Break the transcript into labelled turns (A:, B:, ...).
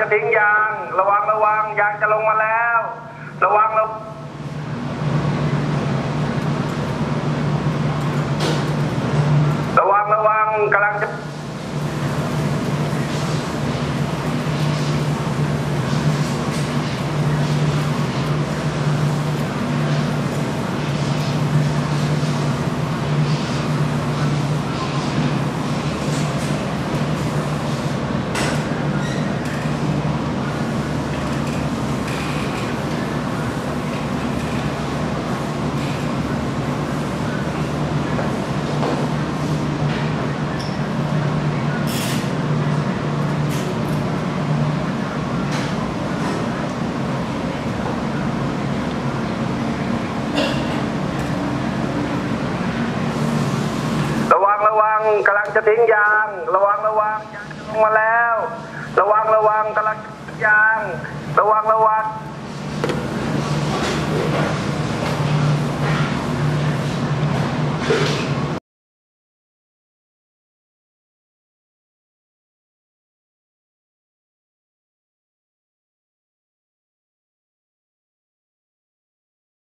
A: จะทิ้งยาง ระวังระวังยางจะลงมาแล้ว ระวังระระวังระวังกำลัง กำลังจะทิ้งยาง ระวังระวังยางลงมาแล้ว ระวังระวังกำลังยาง ระวังระวัง